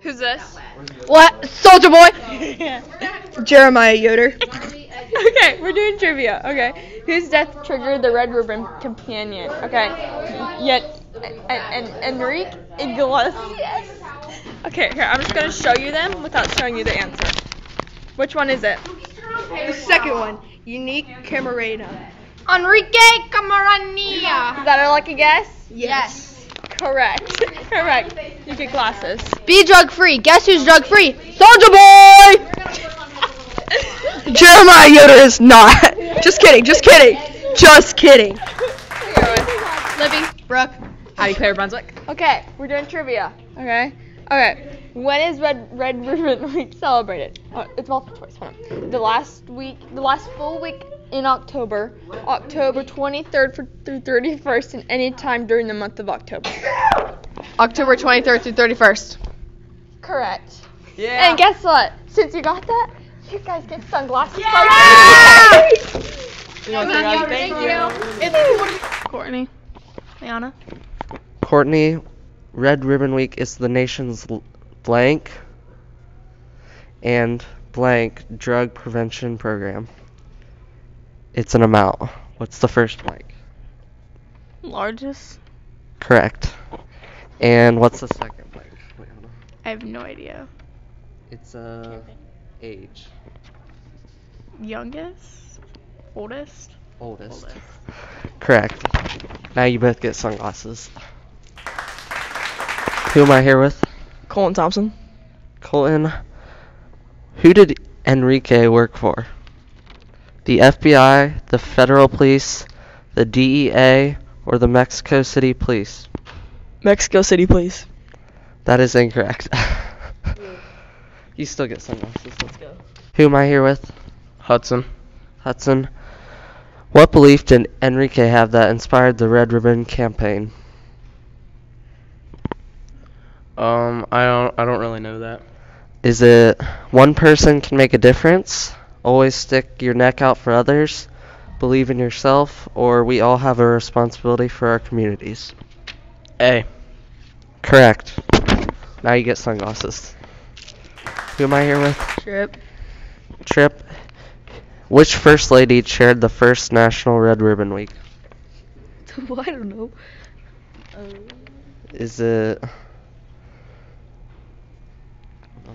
Who's this? What? Soldier Boy? Jeremiah Yoder. okay, we're doing trivia. Okay, whose death triggered the Red Ribbon Companion? Okay, yet and and Enrique Iglesias. Okay, here I'm just gonna show you them without showing you the answer. Which one is it? The second one, Unique Camarena. Enrique Camarena. Is that a lucky guess? Yes. Correct. Correct. You get glasses. Be drug free. Guess who's drug free? Soldier Boy! Jeremiah Yoder is not. Just kidding, just kidding. Just kidding. Libby. Brooke. Howdy, Claire Brunswick. Okay, we're doing trivia. Okay. Okay. When is Red Red Ribbon Week celebrated? Uh, it's multiple choice. Hold on. The last week, the last full week in October, October 23rd through 31st, and any time during the month of October. October 23rd through 31st. Correct. Yeah. And guess what? Since you got that, you guys get sunglasses. You want to say thank you? Courtney. Liana. Courtney, Red Ribbon Week is the nation's blank and blank drug prevention program. It's an amount. What's the first blank? Largest? Correct. And what's the second blank? Liana? I have no idea. It's uh age. Youngest? Oldest? Oldest. Correct. Now you both get sunglasses. Who am I here with? Colton Thompson. Colton. Who did Enrique work for? The FBI, the federal police, the DEA, or the Mexico City police? Mexico City, please. That is incorrect. you still get sunglasses. Let's go. Who am I here with? Hudson. Hudson. What belief did Enrique have that inspired the Red Ribbon campaign? Um, I don't, I don't really know that. Is it one person can make a difference? Always stick your neck out for others? Believe in yourself? Or we all have a responsibility for our communities? A. Correct. Now you get sunglasses. Who am I here with? Trip. Trip. Which First Lady chaired the first National Red Ribbon Week? I don't know. Is it.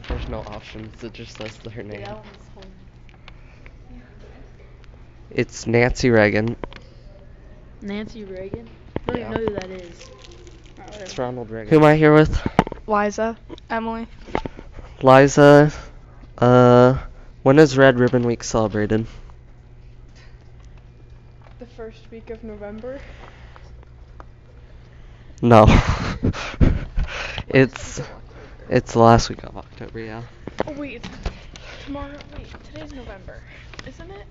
There's no options, it just says her name. It's Nancy Reagan. Nancy Reagan. I don't Yeah. even know who that is. It's Ronald Reagan. Who am I here with? Liza. Emily. Liza. Uh, when is Red Ribbon Week celebrated? The first week of November. No. it's it's the last week of October, yeah. Oh wait, tomorrow. Wait, today's November, isn't it?